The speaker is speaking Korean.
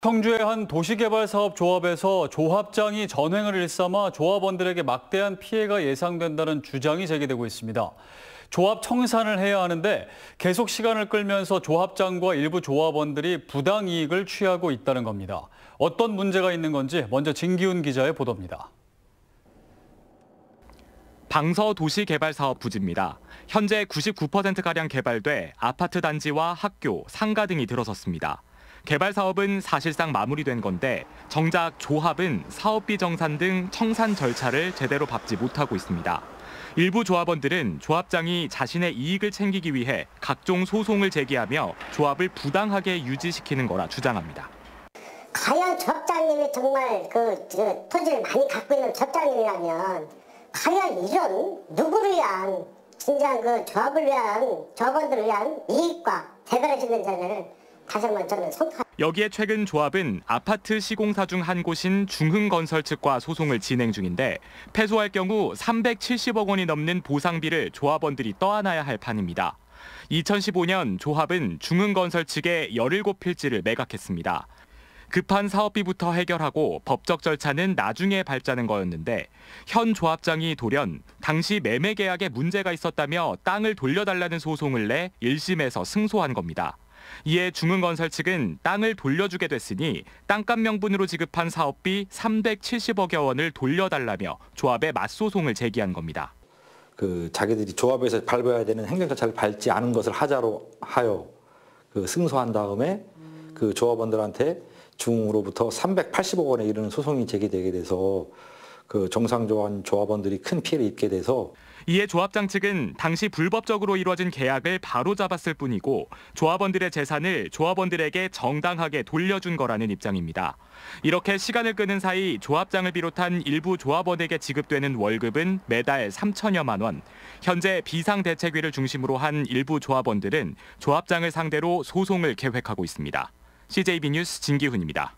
청주의 한 도시개발사업 조합에서 조합장이 전횡을 일삼아 조합원들에게 막대한 피해가 예상된다는 주장이 제기되고 있습니다. 조합 청산을 해야 하는데 계속 시간을 끌면서 조합장과 일부 조합원들이 부당 이익을 취하고 있다는 겁니다. 어떤 문제가 있는 건지 먼저 진기훈 기자의 보도입니다. 방서 도시개발사업 부지입니다. 현재 99%가량 개발돼 아파트 단지와 학교, 상가 등이 들어섰습니다. 개발 사업은 사실상 마무리된 건데 정작 조합은 사업비 정산 등 청산 절차를 제대로 밟지 못하고 있습니다. 일부 조합원들은 조합장이 자신의 이익을 챙기기 위해 각종 소송을 제기하며 조합을 부당하게 유지시키는 거라 주장합니다. 과연 조합장님이 정말 그, 그 토지를 많이 갖고 있는 조합장님이라면 과연 이런 누구를 위한 진짜 그 조합을 위한 조합원들을 위한 이익과 짓는 자를. 여기에 최근 조합은 아파트 시공사 중 한 곳인 중흥건설 측과 소송을 진행 중인데 패소할 경우 370억 원이 넘는 보상비를 조합원들이 떠안아야 할 판입니다. 2015년 조합은 중흥건설 측에 17필지를 매각했습니다. 급한 사업비부터 해결하고 법적 절차는 나중에 밟자는 거였는데 현 조합장이 돌연 당시 매매 계약에 문제가 있었다며 땅을 돌려달라는 소송을 내 1심에서 승소한 겁니다. 이에 중흥건설 측은 땅을 돌려주게 됐으니 땅값 명분으로 지급한 사업비 370억여 원을 돌려달라며 조합에 맞소송을 제기한 겁니다. 그 자기들이 조합에서 밟아야 되는 행정 절차를 밟지 않은 것을 하자로 하여 그 승소한 다음에 그 조합원들한테 중으로부터 380억 원에 이르는 소송이 제기되게 돼서 그 정상조합 조합원들이 큰 피해를 입게 돼서 이에 조합장 측은 당시 불법적으로 이루어진 계약을 바로 잡았을 뿐이고 조합원들의 재산을 조합원들에게 정당하게 돌려준 거라는 입장입니다. 이렇게 시간을 끄는 사이 조합장을 비롯한 일부 조합원에게 지급되는 월급은 매달 3천여만 원. 현재 비상대책위를 중심으로 한 일부 조합원들은 조합장을 상대로 소송을 계획하고 있습니다. CJB 뉴스 진기훈입니다.